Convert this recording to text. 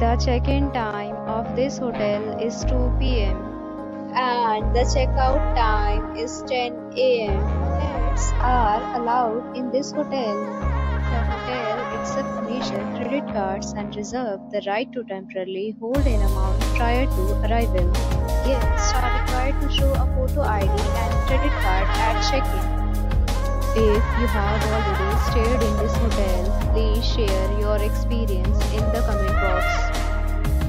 the check-in time of this hotel is 2 p.m. and the checkout time is 10 a.m. Pets are allowed in this hotel. The hotel accepts major credit cards and reserves the right to temporarily hold an amount prior to arrival. Guests are required to show a photo ID and credit card at check-in. If you have already stayed in this hotel, please share your experience in the comment box.